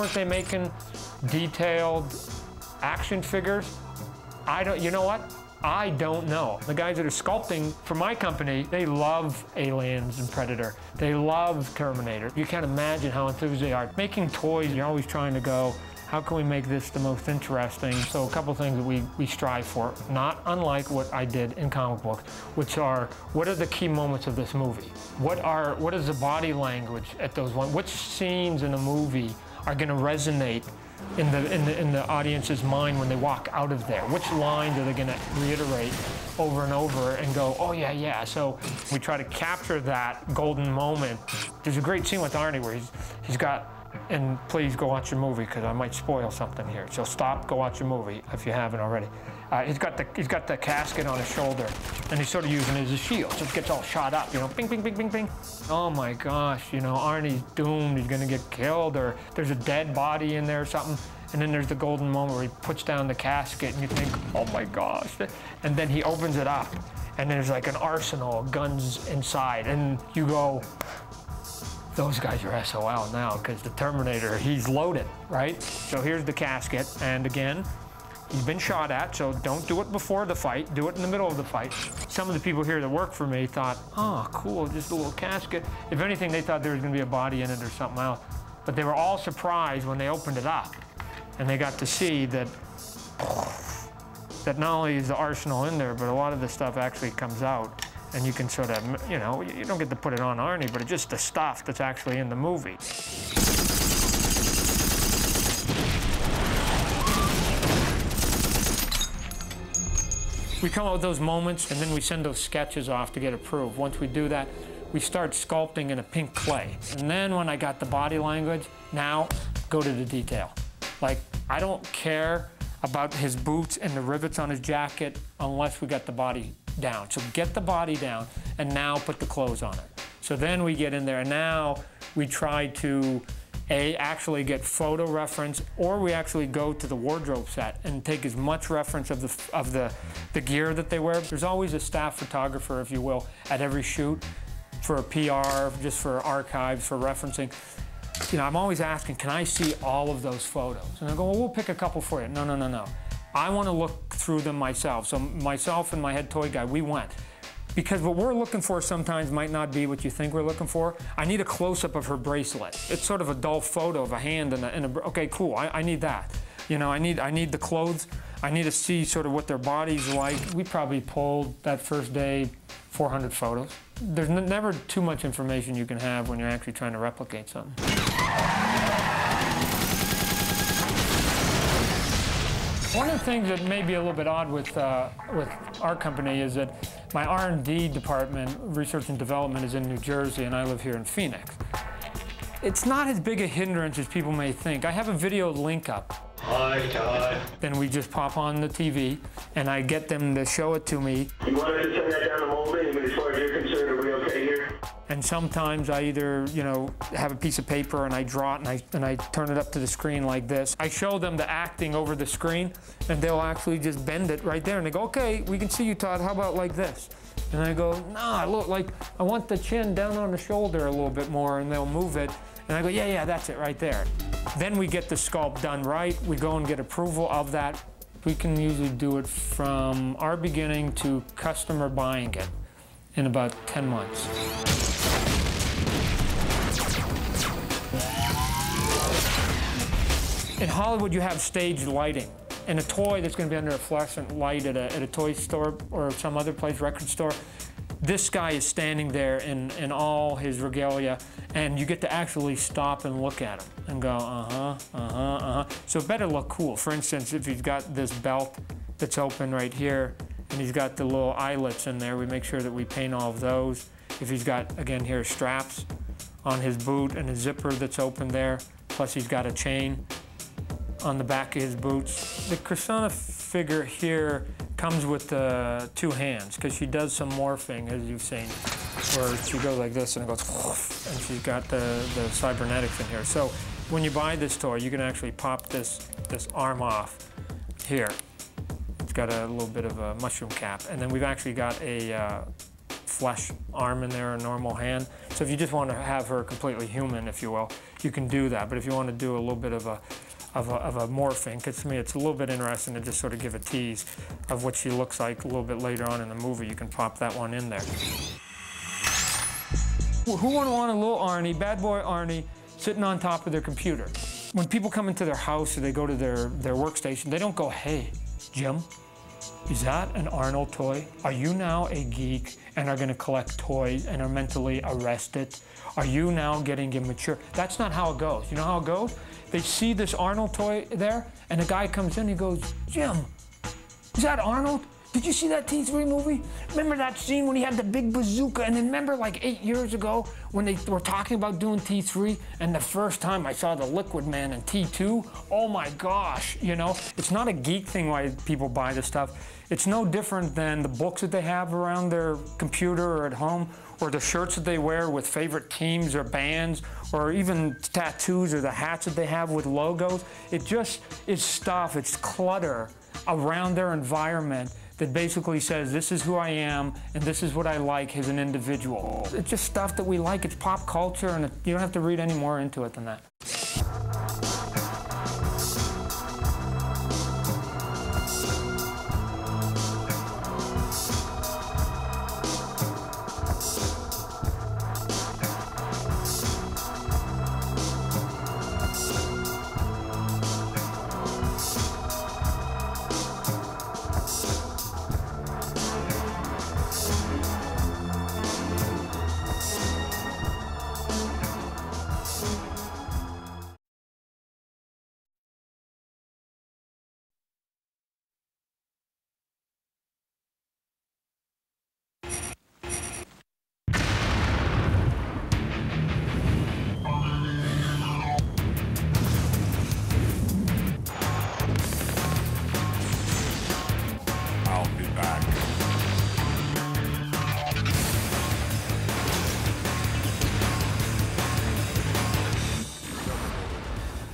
Weren't they making detailed action figures? I don't, you know what? I don't know. The guys that are sculpting for my company, they love Aliens and Predator. They love Terminator. You can't imagine how enthused they are. Making toys, you're always trying to go, how can we make this the most interesting? So a couple things that we, we strive for, not unlike what I did in comic books, which are, what are the key moments of this movie? What are, what is the body language at those one? Which scenes in a movie are gonna resonate in the, in the, in the audience's mind when they walk out of there? Which lines are they going to reiterate over and over and go, oh, yeah, yeah. So we try to capture that golden moment. There's a great scene with Arnie where he's, he's got, and please go watch your movie because I might spoil something here. So stop, go watch your movie if you haven't already. Uh, he's got the he's got the casket on his shoulder, and he's sort of using it as a shield, so it gets all shot up, you know, bing, bing, bing, bing, bing. Oh my gosh, you know, Arnie's doomed. He's gonna get killed, or there's a dead body in there or something. And then there's the golden moment where he puts down the casket, and you think, oh my gosh. And then he opens it up, and there's like an arsenal of guns inside, and you go, those guys are SOL now because the Terminator, he's loaded, right? So here's the casket, and again, He's been shot at, so don't do it before the fight. Do it in the middle of the fight. Some of the people here that work for me thought, oh, cool, just a little casket. If anything, they thought there was going to be a body in it or something else. But they were all surprised when they opened it up and they got to see that that not only is the arsenal in there, but a lot of the stuff actually comes out. And you can sort of, you know, you don't get to put it on Arnie, but it's just the stuff that's actually in the movie. We come up with those moments and then we send those sketches off to get approved. Once we do that, we start sculpting in a pink clay. And then when I got the body language, now go to the detail. Like, I don't care about his boots and the rivets on his jacket unless we got the body down. So get the body down and now put the clothes on it. So then we get in there and now we try to a, actually get photo reference, or we actually go to the wardrobe set and take as much reference of the, of the, the gear that they wear. There's always a staff photographer, if you will, at every shoot for a PR, just for archives, for referencing. You know, I'm always asking, can I see all of those photos? And I go, well, we'll pick a couple for you. No, no, no, no. I want to look through them myself. So myself and my head toy guy, we went because what we're looking for sometimes might not be what you think we're looking for. I need a close-up of her bracelet. It's sort of a dull photo of a hand and a, and a okay, cool, I, I, need that. You know, I need, I need the clothes. I need to see sort of what their body's like. We probably pulled that first day 400 photos. There's never too much information you can have when you're actually trying to replicate something. One of the things that may be a little bit odd with, uh, with our company is that my R&D department, research and development, is in New Jersey, and I live here in Phoenix. It's not as big a hindrance as people may think. I have a video link up. Hi, Todd. Then we just pop on the TV, and I get them to show it to me. You to send that down And sometimes I either, you know, have a piece of paper and I draw it and I, and I turn it up to the screen like this. I show them the acting over the screen and they'll actually just bend it right there and they go, okay, we can see you, Todd. How about like this? And I go, nah, look, like, I want the chin down on the shoulder a little bit more, and they'll move it. And I go, yeah, yeah, that's it right there. Then we get the sculpt done right. We go and get approval of that. We can usually do it from our beginning to customer buying it in about 10 months. In Hollywood, you have staged lighting. And a toy that's going to be under a fluorescent light at a, at a toy store or some other place, record store, this guy is standing there in, in all his regalia, and you get to actually stop and look at him and go, uh-huh, uh-huh, uh-huh. So it better look cool. For instance, if he's got this belt that's open right here, and he's got the little eyelets in there, we make sure that we paint all of those. If he's got, again here, straps on his boot and a zipper that's open there, plus he's got a chain, on the back of his boots. The Kristanna figure here comes with uh, two hands because she does some morphing, as you've seen, where she goes like this and it goes, and she's got the, the cybernetics in here. So when you buy this toy, you can actually pop this, this arm off here. Got a little bit of a mushroom cap. And then we've actually got a uh, flesh arm in there, a normal hand. So if you just want to have her completely human, if you will, you can do that. But if you want to do a little bit of a of a, of a morphing, because to me it's a little bit interesting to just sort of give a tease of what she looks like a little bit later on in the movie. You can pop that one in there. Who wouldn't want a little Arnie, bad boy Arnie, sitting on top of their computer? When people come into their house or they go to their, their workstation, they don't go, hey, Jim, is that an Arnold toy? Are you now a geek and are going to collect toys and are mentally arrested? Are you now getting immature? That's not how it goes. You know how it goes? They see this Arnold toy there, and the guy comes in, he goes, Jim, is that Arnold? Did you see that T3 movie? Remember that scene when he had the big bazooka? And then remember like eight years ago when they were talking about doing T3 and the first time I saw the Liquid Man in T2? Oh my gosh, you know? It's not a geek thing why people buy this stuff. It's no different than the books that they have around their computer or at home or the shirts that they wear with favorite teams or bands or even tattoos or the hats that they have with logos. It just is stuff, it's clutter around their environment that basically says this is who I am and this is what I like as an individual. It's just stuff that we like. It's pop culture, and you don't have to read any more into it than that.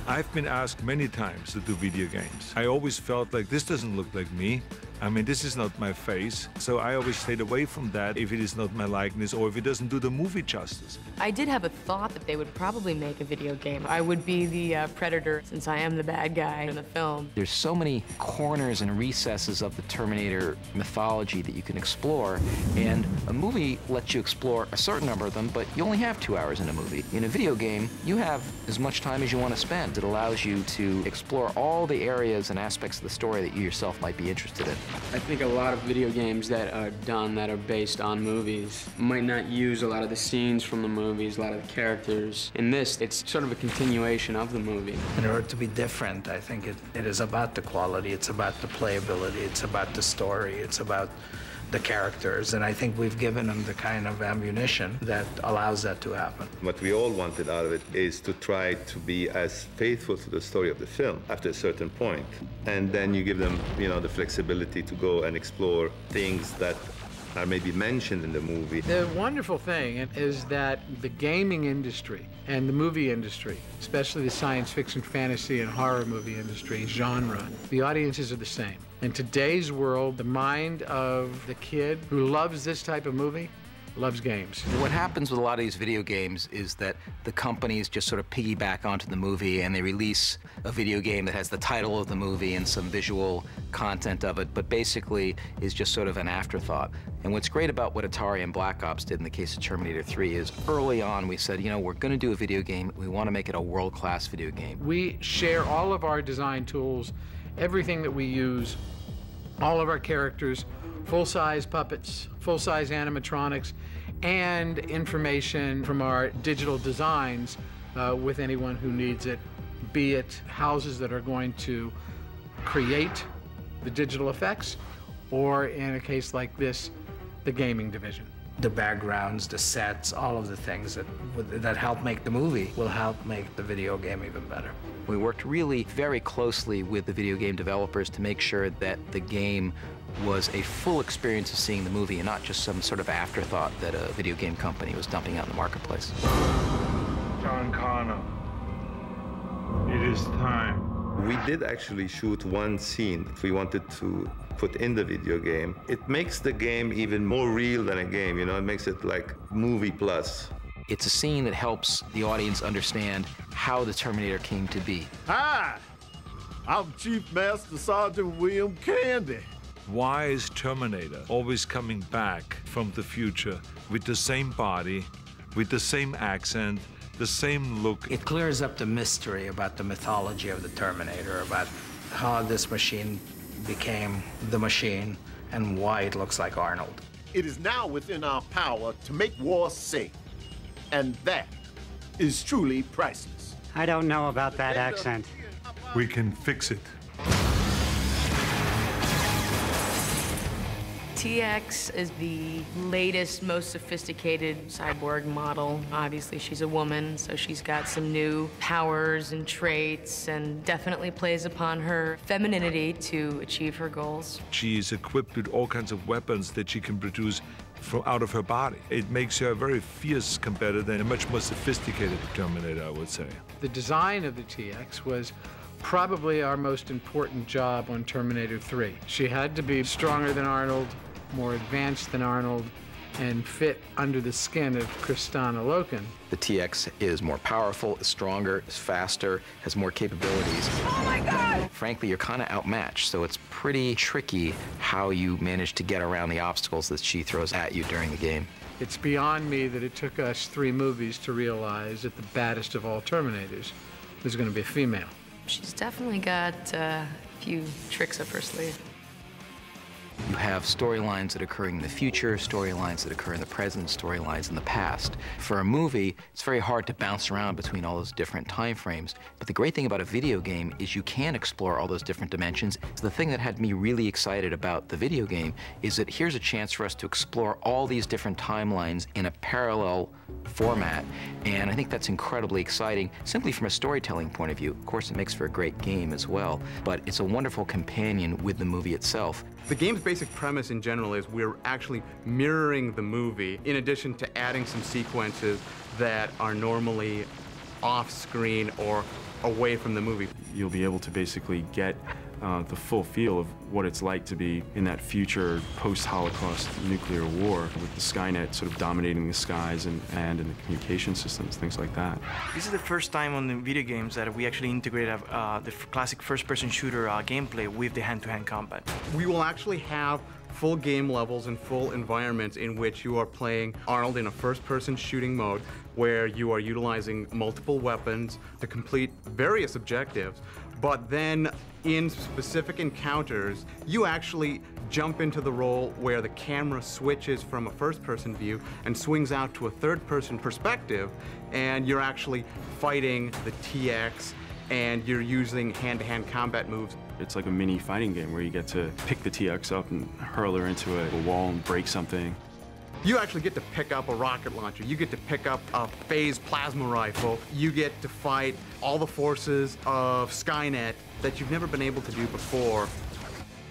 I've been asked many times to do video games. I always felt like this doesn't look like me. I mean, this is not my face. So I always stayed away from that if it is not my likeness or if it doesn't do the movie justice. I did have a thought that they would probably make a video game. I would be the uh, predator since I am the bad guy in the film. There's so many corners and recesses of the Terminator mythology that you can explore, and a movie lets you explore a certain number of them, but you only have two hours in a movie. In a video game, you have as much time as you want to spend. It allows you to explore all the areas and aspects of the story that you yourself might be interested in. I think a lot of video games that are done that are based on movies might not use a lot of the scenes from the movies, a lot of the characters. In this, it's sort of a continuation of the movie. In order to be different, I think it, it is about the quality, it's about the playability, it's about the story, it's about the characters. And I think we've given them the kind of ammunition that allows that to happen. What we all wanted out of it is to try to be as faithful to the story of the film after a certain point. And then you give them, you know, the flexibility to go and explore things that are maybe mentioned in the movie. The wonderful thing is that the gaming industry and the movie industry, especially the science fiction, fantasy, and horror movie industry genre, the audiences are the same. In today's world, the mind of the kid who loves this type of movie loves games. What happens with a lot of these video games is that the companies just sort of piggyback onto the movie and they release a video game that has the title of the movie and some visual content of it, but basically is just sort of an afterthought. And what's great about what Atari and Black Ops did in the case of Terminator 3 is early on we said, you know, we're going to do a video game. We want to make it a world-class video game. We share all of our design tools, everything that we use, all of our characters, full-size puppets, full-size animatronics, and information from our digital designs uh, with anyone who needs it, be it houses that are going to create the digital effects, or in a case like this, the gaming division. The backgrounds, the sets, all of the things that, that help make the movie will help make the video game even better. We worked really very closely with the video game developers to make sure that the game was a full experience of seeing the movie and not just some sort of afterthought that a video game company was dumping out in the marketplace. John Connor, it is time. We did actually shoot one scene that we wanted to put in the video game. It makes the game even more real than a game, you know, it makes it like movie plus. It's a scene that helps the audience understand how the Terminator came to be. Hi, I'm Chief Master Sergeant William Candy. Why is Terminator always coming back from the future with the same body, with the same accent, the same look? It clears up the mystery about the mythology of the Terminator, about how this machine became the machine and why it looks like Arnold. It is now within our power to make war safe. And that is truly priceless. I don't know about that accent. We can fix it. TX is the latest, most sophisticated cyborg model. Obviously, she's a woman, so she's got some new powers and traits, and definitely plays upon her femininity to achieve her goals. She is equipped with all kinds of weapons that she can produce from out of her body. It makes her a very fierce competitor and a much more sophisticated Terminator, I would say. The design of the TX was probably our most important job on Terminator 3. She had to be stronger than Arnold, more advanced than Arnold, and fit under the skin of Kristanna Loken. The TX is more powerful, is stronger, is faster, has more capabilities. Oh my God! Frankly, you're kind of outmatched, so it's pretty tricky how you manage to get around the obstacles that she throws at you during the game. It's beyond me that it took us three movies to realize that the baddest of all Terminators was going to be a female. She's definitely got uh, a few tricks up her sleeve. You have storylines that occur in the future, storylines that occur in the present, storylines in the past. For a movie, it's very hard to bounce around between all those different time frames. But the great thing about a video game is you can explore all those different dimensions. The thing that had me really excited about the video game is that here's a chance for us to explore all these different timelines in a parallel format. And I think that's incredibly exciting, simply from a storytelling point of view. Of course, it makes for a great game as well, but it's a wonderful companion with the movie itself. The game's basic premise in general is we're actually mirroring the movie in addition to adding some sequences that are normally off screen or away from the movie. You'll be able to basically get uh, the full feel of what it's like to be in that future post-Holocaust nuclear war with the Skynet sort of dominating the skies and, and in the communication systems, things like that. This is the first time on the video games that we actually integrated uh, the classic first-person shooter uh, gameplay with the hand-to-hand -hand combat. We will actually have full game levels and full environments in which you are playing Arnold in a first-person shooting mode where you are utilizing multiple weapons to complete various objectives but then in specific encounters, you actually jump into the role where the camera switches from a first-person view and swings out to a third-person perspective, and you're actually fighting the TX, and you're using hand-to-hand combat moves. It's like a mini fighting game where you get to pick the TX up and hurl her into a, wall and break something. You actually get to pick up a rocket launcher. You get to pick up a phase plasma rifle. You get to fight all the forces of Skynet that you've never been able to do before.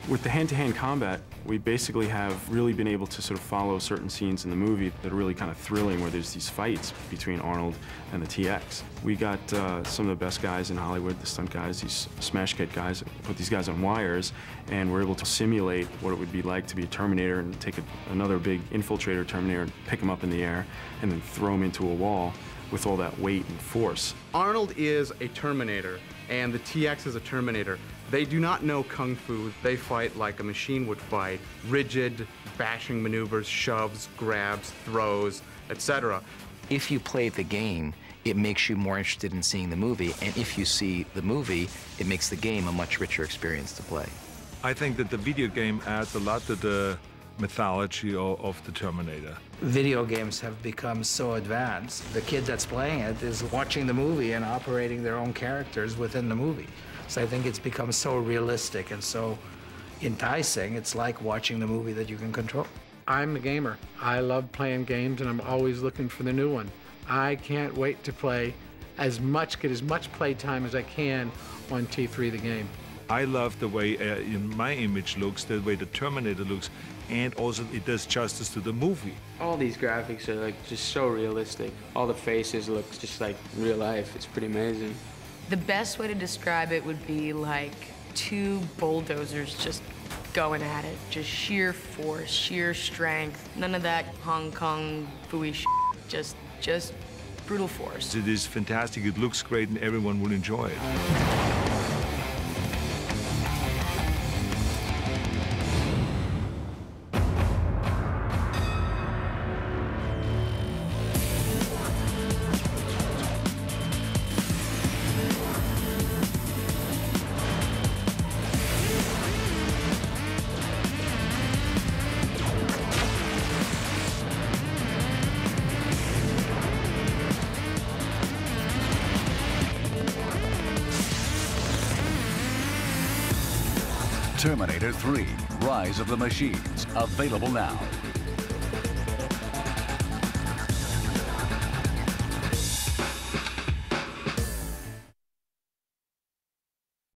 With the hand-to-hand -hand combat, we basically have really been able to sort of follow certain scenes in the movie that are really kind of thrilling, where there's these fights between Arnold and the TX. We got uh, some of the best guys in Hollywood, the stunt guys, these smash kit guys, put these guys on wires, and we're able to simulate what it would be like to be a Terminator and take a, another big infiltrator Terminator and pick him up in the air and then throw him into a wall with all that weight and force. Arnold is a Terminator, and the TX is a Terminator. They do not know Kung Fu. They fight like a machine would fight. Rigid, bashing maneuvers, shoves, grabs, throws, etc. If you play the game, it makes you more interested in seeing the movie. And if you see the movie, it makes the game a much richer experience to play. I think that the video game adds a lot to the mythology of, of, the Terminator. Video games have become so advanced. The kid that's playing it is watching the movie and operating their own characters within the movie. So I think it's become so realistic and so enticing. It's like watching the movie that you can control. I'm a gamer. I love playing games and I'm always looking for the new one. I can't wait to play as much, get as much play time as I can on T3 the game. I love the way uh, my image looks, the way the Terminator looks, and also it does justice to the movie. All these graphics are like just so realistic. All the faces look just like real life. It's pretty amazing. The best way to describe it would be like two bulldozers just going at it. Just sheer force, sheer strength. None of that Hong Kong fooey shit. Just, just brutal force. It is fantastic, it looks great, and everyone will enjoy it. Terminator 3, Rise of the Machines, available now.